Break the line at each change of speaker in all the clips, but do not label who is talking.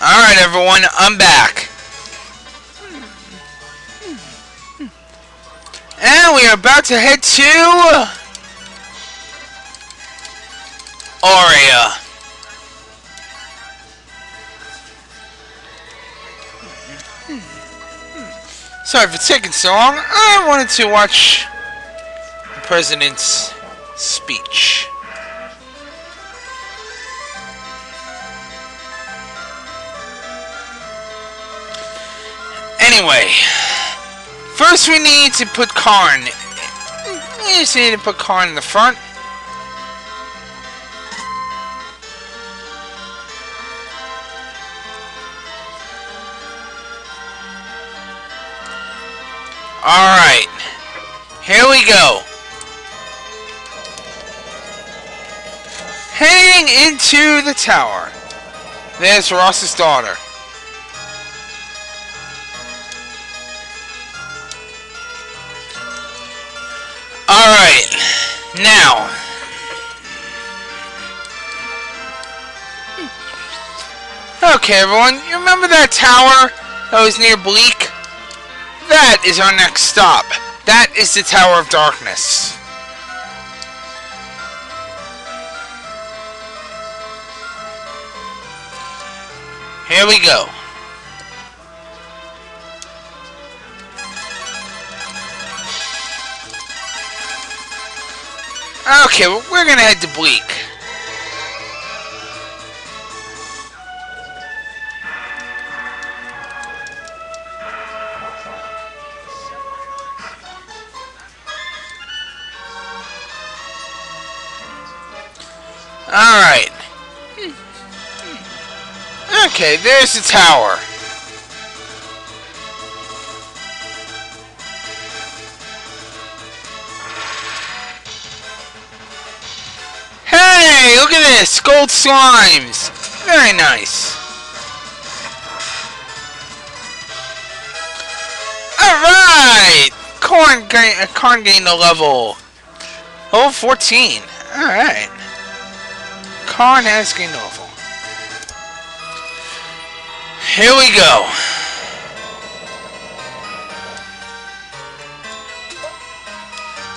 Alright everyone, I'm back. And we are about to head to... Aria. Sorry for taking so long. I wanted to watch the president's speech. Anyway, first we need to put Karn. We just need to put Karn in the front. Alright. Here we go. Heading into the tower. There's Ross's daughter. Alright. Now. Okay, everyone. You remember that tower that was near Bleak? That is our next stop. That is the Tower of Darkness. Here we go. Okay, well, we're gonna head to Bleak. Alright. Hmm. Hmm. Okay, there's the tower. This! Gold slimes! Very nice. Alright! Karn, gain, uh, Karn gained a level. Level 14. Alright. Karn has gained a level. Here we go.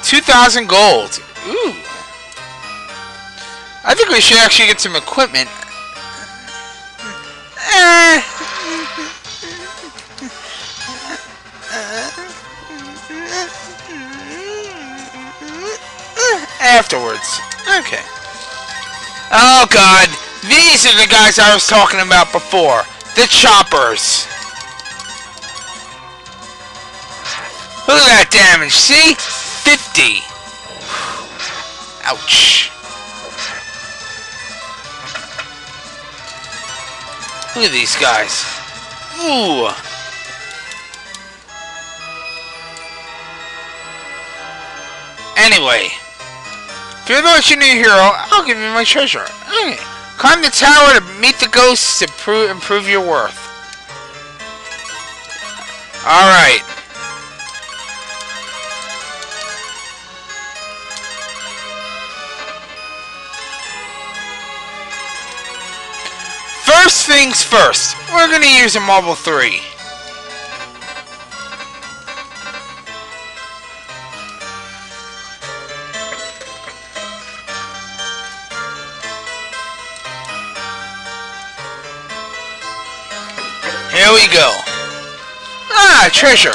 Two thousand gold. Ooh. I think we should actually get some equipment. Eh. Afterwards. Okay. Oh god, these are the guys I was talking about before. The choppers. Look at that damage, see? 50. Ouch. Look at these guys. Ooh. Anyway. If you're the new hero, I'll give you my treasure. Okay. Climb the tower to meet the ghosts to prove, improve your worth. Alright. Things first, we're gonna use a Marble 3. Here we go. Ah, treasure.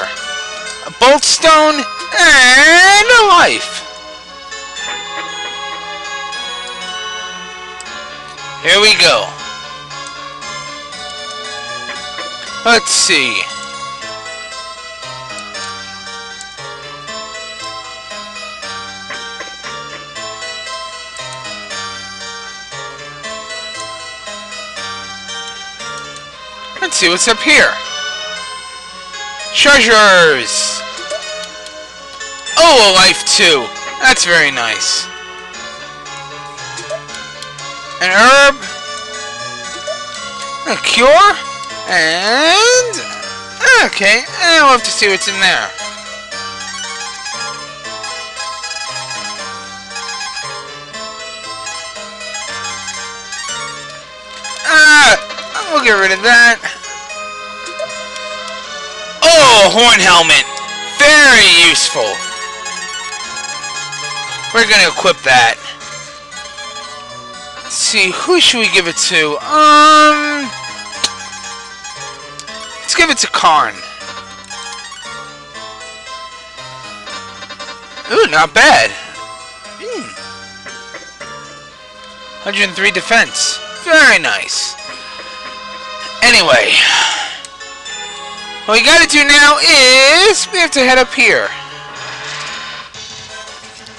A bolt stone and a life. Here we go. Let's see. Let's see what's up here. Treasures! Oh, a life too. That's very nice. An herb. A cure. And... Okay, and we'll have to see what's in there. We'll get rid of that. Oh, horn helmet. Very useful. We're gonna equip that. Let's see, who should we give it to? Um, it to Karn. Ooh, not bad. Hmm. 103 defense. Very nice. Anyway, what we gotta do now is we have to head up here.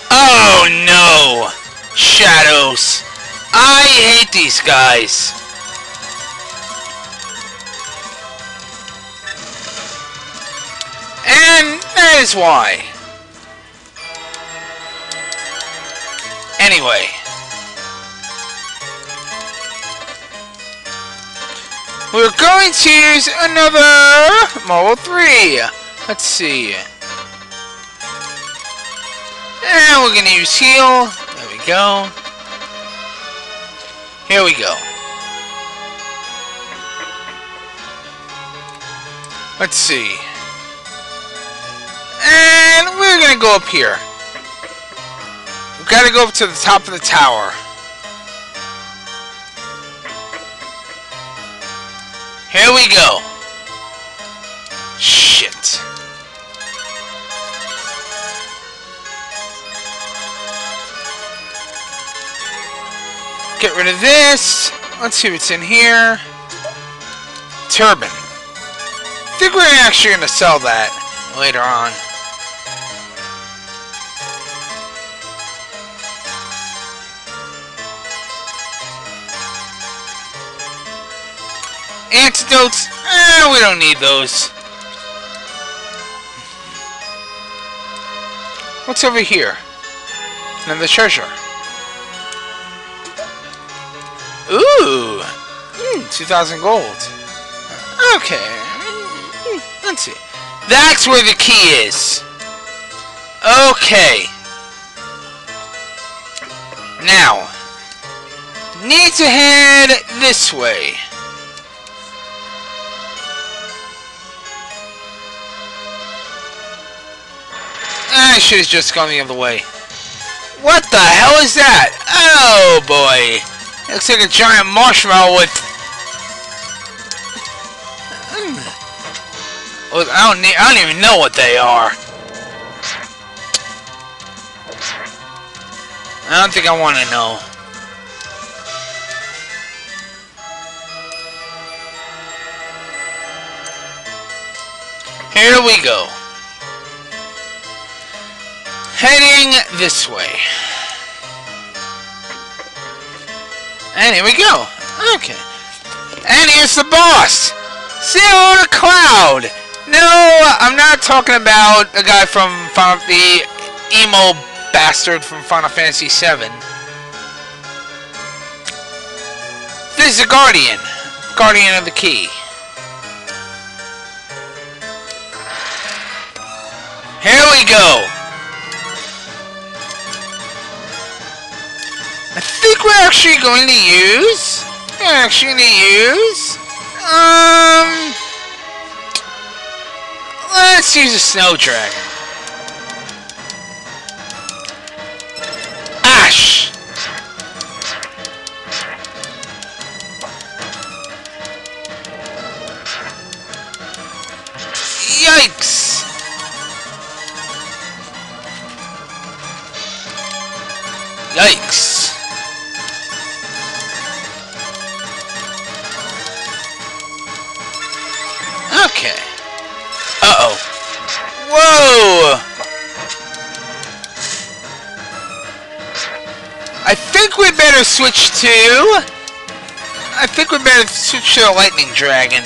Oh no! Shadows. I hate these guys. And that is why. Anyway. We're going to use another Marvel 3. Let's see. And we're going to use heal. There we go. Here we go. Let's see. We're to go up here. We've got to go up to the top of the tower. Here we go. Shit. Get rid of this. Let's see what's in here. Turban. I think we're actually going to sell that later on. Antidotes? Eh, we don't need those. What's over here? Another treasure. Ooh! Mm, 2,000 gold. Okay. Mm, let's see. That's where the key is. Okay. Now, need to head this way. I should have just gone the other way. What the hell is that? Oh boy. Looks like a giant marshmallow with... Hmm, well, I don't need, I don't even know what they are. I don't think I want to know. Here we go. Heading this way. And here we go. Okay. And here's the boss. Zero to Cloud. No, I'm not talking about the guy from Final, the emo bastard from Final Fantasy VII. This is a Guardian. Guardian of the Key. Actually going to use... Actually going to use... Um... Let's use a snow dragon. Whoa! I think we better switch to... I think we better switch to a lightning dragon.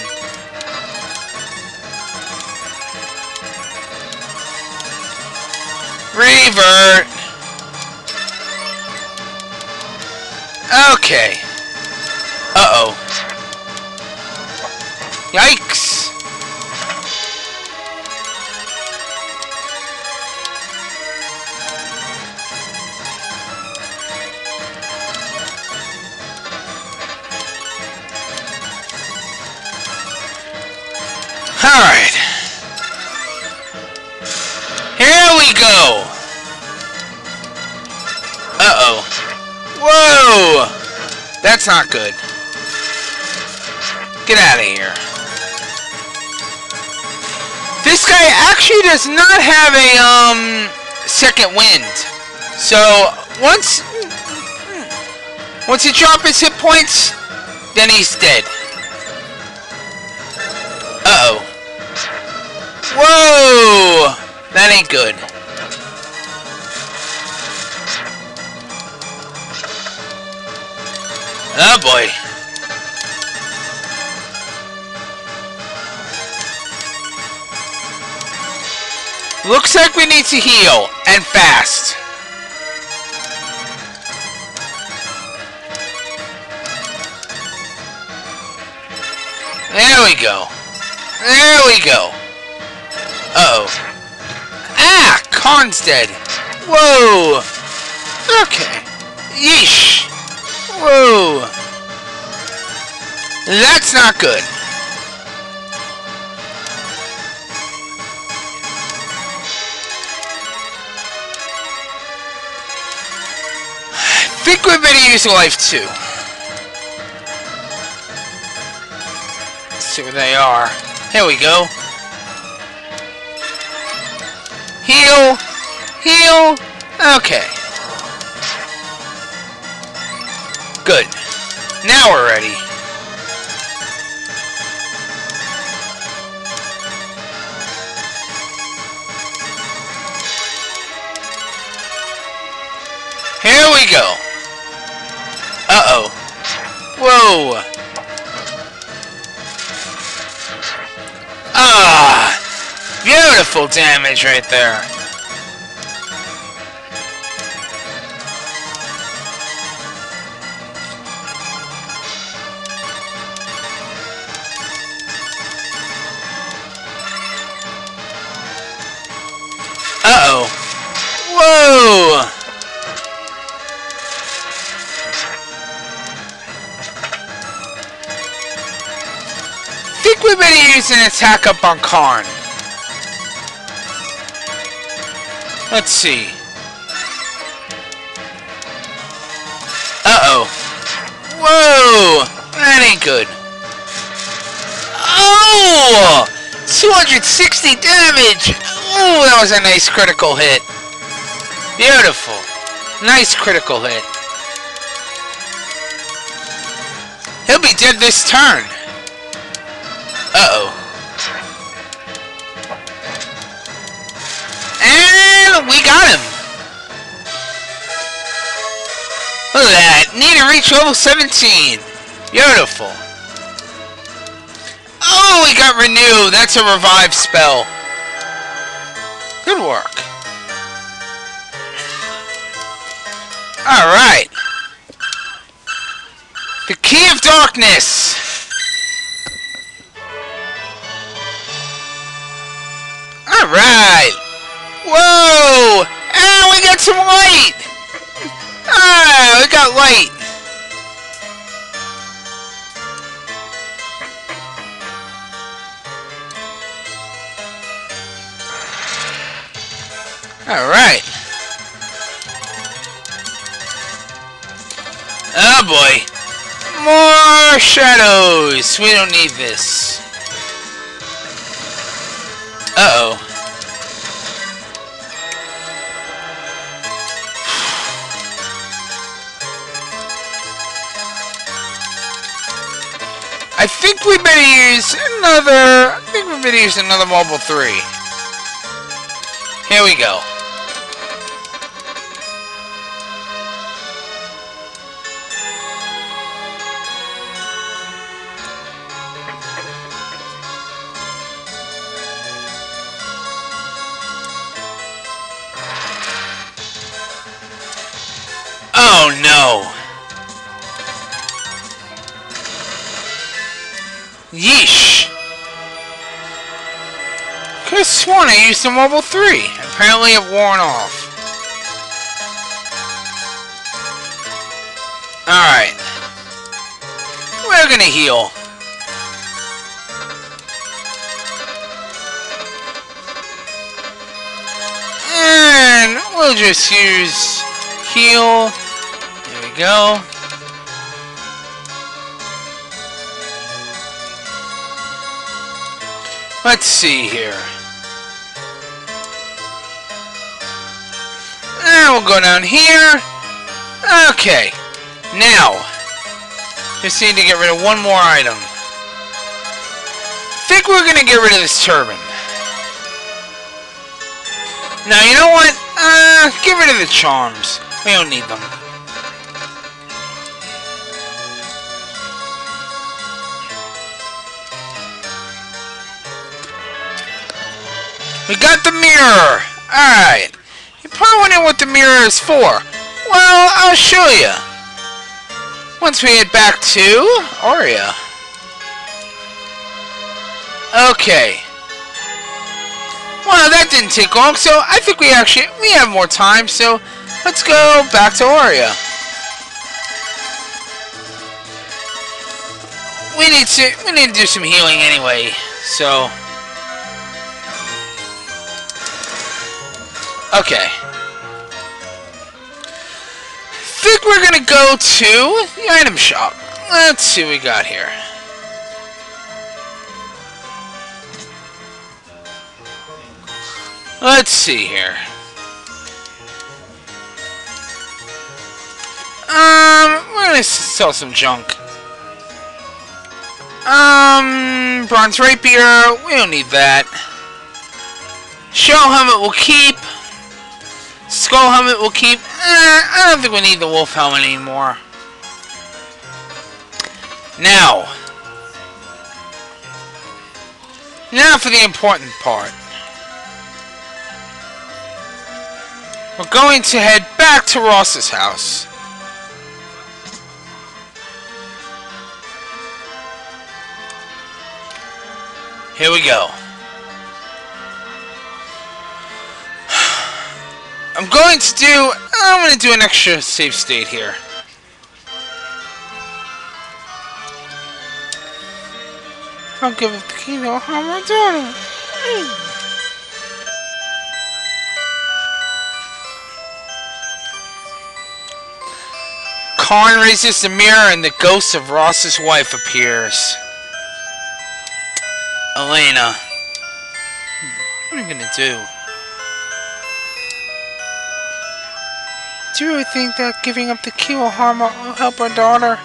Revert! Okay. Uh-oh. Yikes! Not good. Get out of here. This guy actually does not have a um second wind. So once once he drops his hit points, then he's dead. Uh oh. Whoa! That ain't good. Oh boy. Looks like we need to heal, and fast. There we go. There we go. Uh-oh. Ah! Karn's dead. Whoa! Okay. Yeesh. Whoa. That's not good. I think we better use life too. Let's see where they are. Here we go. Heal. Heal. Okay. Good. Now we're ready. Here we go. Uh-oh. Whoa. Ah! Beautiful damage right there. Use an attack up on Karn. Let's see. Uh-oh. Whoa! That ain't good. Oh! 260 damage! Oh, that was a nice critical hit. Beautiful. Nice critical hit. He'll be dead this turn. Uh-oh. And we got him. Look at that. Need to reach level 17. Beautiful. Oh, we got renewed. That's a revive spell. Good work. Alright. The Key of Darkness. Alright! Whoa! And we got some light! Ah, we got light! Alright. Oh boy. More shadows! We don't need this. Uh-oh. I think we better use another... I think we better use another Mobile 3. Here we go. Oh no! Yeesh! Could have sworn I used the Mobile 3. Apparently it worn off. Alright. We're gonna heal. And we'll just use heal. There we go. Let's see here. And we'll go down here. Okay. Now, just need to get rid of one more item. think we're gonna get rid of this turban. Now, you know what? Uh, get rid of the charms. We don't need them. We got the mirror! Alright. You're probably wondering what the mirror is for. Well, I'll show you. Once we get back to Aurea. Okay. Well, that didn't take long, so I think we actually, we have more time, so let's go back to Aurea. We need to, we need to do some healing anyway, so... Okay. Think we're gonna go to the item shop. Let's see what we got here. Let's see here. Um, we're gonna sell some junk. Um, bronze rapier, we don't need that. Shell helmet we'll keep. Skull helmet will keep. Eh, I don't think we need the wolf helmet anymore. Now. Now for the important part. We're going to head back to Ross's house. Here we go. I'm going to do... I'm going to do an extra save state here. I'll give it the key to how am I doing? Karn raises the mirror and the ghost of Ross's wife appears. Elena. Hmm, what are you gonna do? Do you think that giving up the key will harm will help our daughter?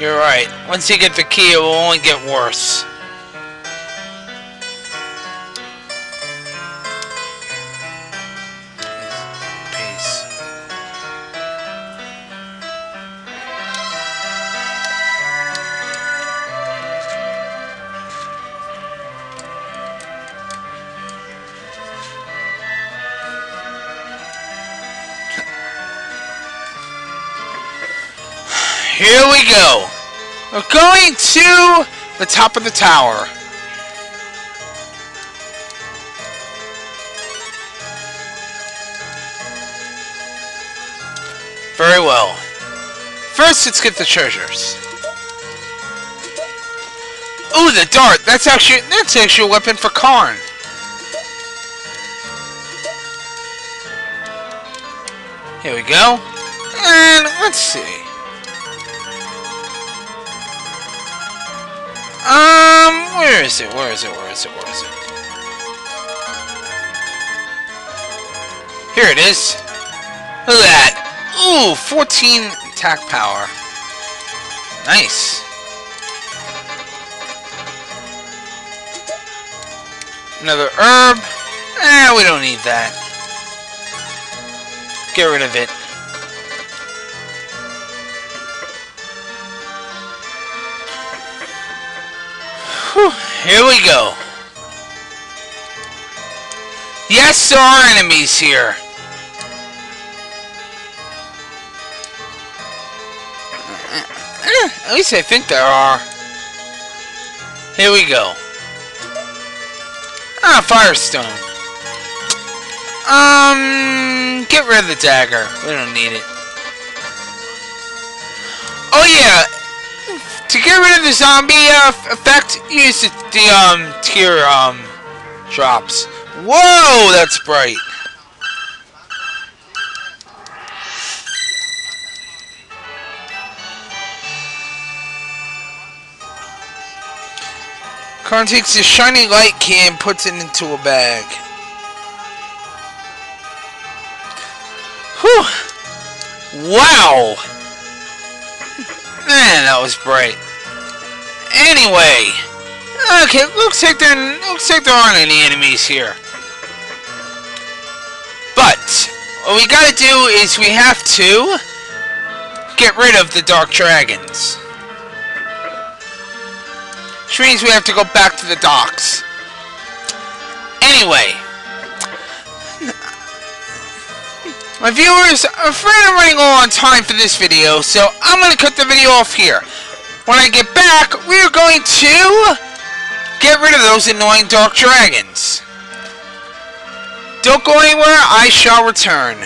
You're right. Once you get the key, it will only get worse. We go. We're going to the top of the tower. Very well. First, let's get the treasures. Ooh, the dart. That's actually that's actually a weapon for Karn. Here we go. And let's see. Um, where is it? Where is it? Where is it? Where is it? Here it is. Look at that. Ooh, 14 attack power. Nice. Another herb. Eh, we don't need that. Get rid of it. Here we go. Yes, there are enemies here. Eh, At least I think there are. Here we go. Ah, Firestone. Um, get rid of the dagger. We don't need it. Oh yeah, to get rid of the zombie uh, effect, use the, the um tear um drops. Whoa, that's bright. Karn takes his shiny light key and puts it into a bag. Whew! Wow! Man, that was bright. Anyway, okay, looks like there looks like there aren't any enemies here. But what we gotta do is we have to get rid of the dark dragons. Which means we have to go back to the docks. Anyway, My viewers are afraid I'm running low on time for this video, so I'm going to cut the video off here. When I get back, we're going to get rid of those annoying dark dragons. Don't go anywhere, I shall return.